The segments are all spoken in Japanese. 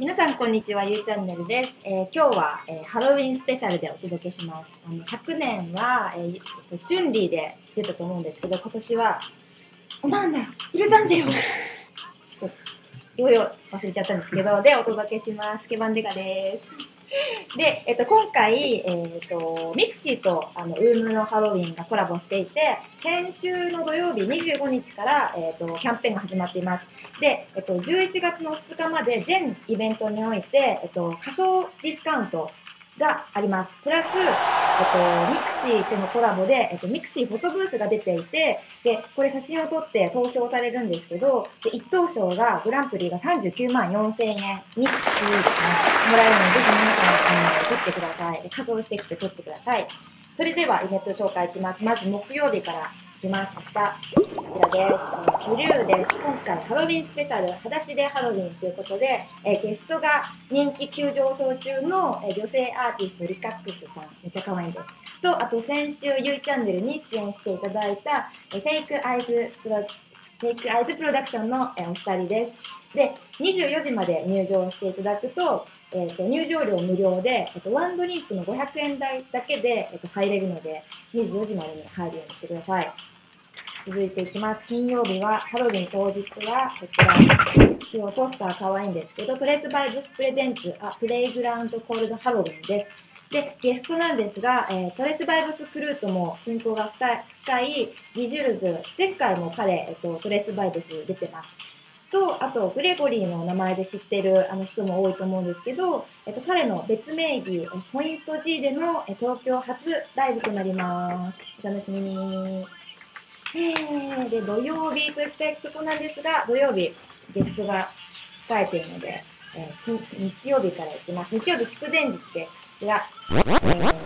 皆さんこんにちは、ゆいチャンネルです。えー今日は、えーハロウィンスペシャルでお届けします。あの昨年は、えーえっと、チュンリーで出たと思うんですけど、今年は、おまんら、許さんぜよちょっと、ようよ忘れちゃったんですけど、で、お届けします。スケバン刑事です。で、えっと、今回、えっと、 mixi とあの WOMB のハロウィンがコラボしていて、先週の土曜日25日から、えっと、キャンペーンが始まっています。で、えっと、11月の2日まで全イベントにおいて、えっと、仮想ディスカウントがあります。プラス、と、 mixi とのコラボで、えっと、 mixi フォトブースが出ていて、で、これ写真を撮って投票されるんですけど、で、一等賞が、グランプリが39万4千円、 mixi もらえるので、ぜひ皆さん、あの、撮ってください。で仮装してきて撮ってください。それでは、イベント紹介いきます。まず、木曜日からきます。明日。こちらです。えーブリューです。今回ハロウィンスペシャル、裸足でハロウィンということで、えーゲストが人気急上昇中の、えー女性アーティストリカックスさん、めっちゃ可愛いです。と、あと先週ゆいチャンネルに出演していただいた、えーフェイクアイズプロフェイクアイズプロダクションの、お二人です。で、24時まで入場していただくと、えー、と入場料無料で、えー、とワンドリンクの500円代だけで、えー、と入れるので24時までに入るようにしてください。続いていきます。金曜日はハロウィン当日はこちら今日ポスター可愛いんですけどトレスバイブスプレゼンツあプレイグラウンドコールドハロウィンです。でゲストなんですが、えートレスバイブスクルーとも親交が深い深いギジュルズ前回も彼、えっとトレスバイブス出てますと、あと、グレゴリーの名前で知ってるあの人も多いと思うんですけど、えっと、彼の別名義、ポイント G での東京初ライブとなります。お楽しみに。えー、で、土曜日といきたいとこなんですが、土曜日、ゲストが控えているので、えー日曜日からいきます。日曜日祝前日です。こちら。えー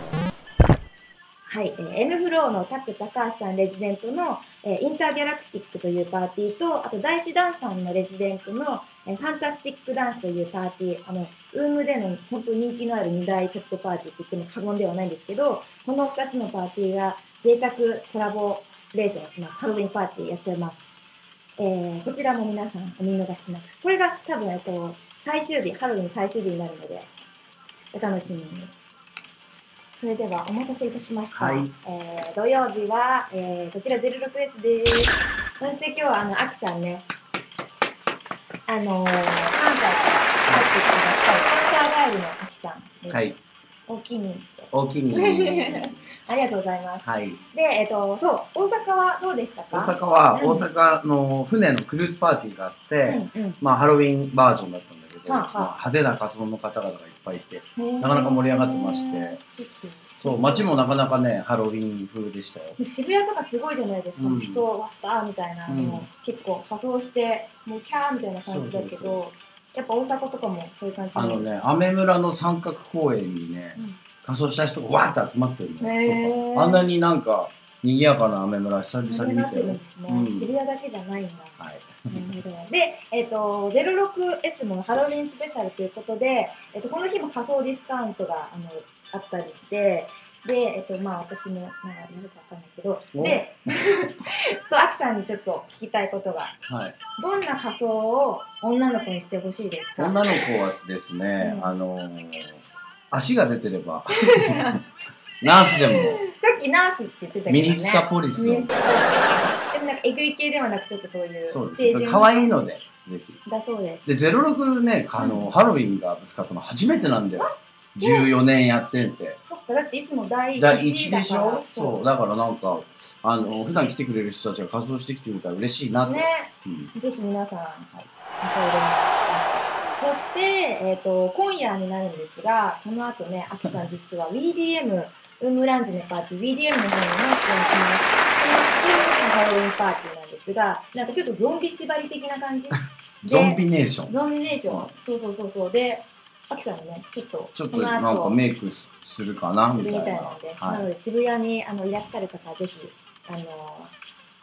はい、えー M フローのタク高橋さんレジデントの、えーインターギャラクティックというパーティーと、あと大志ダンさんのレジデントの、えーファンタスティックダンスというパーティー、あの、ウームでの本当人気のある2大トップパーティーと言っても過言ではないんですけど、この2つのパーティーが贅沢コラボレーションをします。ハロウィンパーティーやっちゃいます。えーこちらも皆さんお見逃しなく。これが多分、えっと、最終日、ハロウィン最終日になるので、お楽しみに。それではお待たせいたしました。はいえー土曜日は、えーこちら 06S です。そして今日はあの、アキさんね、あのー関西から帰ってきてください。関西帰りのアキさんです。はい、大きいに。お気に ありがとうございます。はい、で、えっ、と、そう、大阪はどうでしたか？大阪はうん大阪の船のクルーズパーティーがあって、うんうんまあハロウィンバージョンだった派手な仮装の方々がいっぱいいて、なかなか盛り上がってまして。そう街もなかなかねハロウィン風でしたよ。渋谷とかすごいじゃないですか、うん。人わっさーみたいなの。も、結構仮装してもうキャーみたいな感じだけどやっぱ大阪とかもそういう感じあのね、アメ村の三角公園にね、うん。仮装した人がわーって集まってるの。あんなになんか賑やかなアメ村久々に見よるんですね、うん。渋谷だけじゃないんだ。はい。なるほど。で、えっと 06S もハロウィンスペシャルということで、えっとこの日も仮想ディスカウントがあのあったりしてで、えっとまあ、私もなんかやるかわかんないけどお。で そうアキさんにちょっと聞きたいことが。はい。どんな仮装を女の子にしてほしいですか？女の子はですね、うん。あのー足が出てれば ナースでもさっきナースって言ってたけどね。ミニスカポリスの。ミニスカポリス。でもなんかえぐい系ではなくちょっとそういうそうです。可愛いのでぜひ。だそうです。で06ねあの、ハロウィンがぶつかったの初めてなんだよ。14年やってて。そっか、だっていつも第一第位1でし。ょ？そう。だからなんかあの普段来てくれる人たちが活動してきてくれたら嬉しいなと、ね、うん。ぜひ皆さん、はい、仮装でお願い。します。そして、えっ、と、今夜になるんですが、この後ね、アキさん実は WeDM、ウームランジのパーティー、WeDM の方にも出演します。このハロウィンパーティーなんですが、なんかちょっとゾンビ縛り的な感じ。で ゾンビネーションゾンビネーション。そうそうそうそう。で、アキさんもね、ちょっと、ちょっことなんかメイクすするかなするみみたいなたいなので、はなので渋谷にあのいらっしゃる方はぜひ、あの、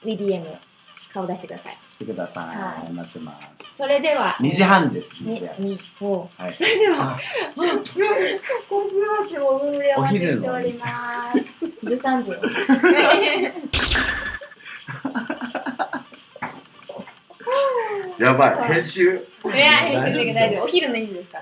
WeDM 顔出してください。い来てください、はい。待ってます。それでは、2時半です。はい。それでは、あ。今週末も運営をお待ちしております。昼3時。やばい、編集？いや、編集できないで、お昼の2時ですか？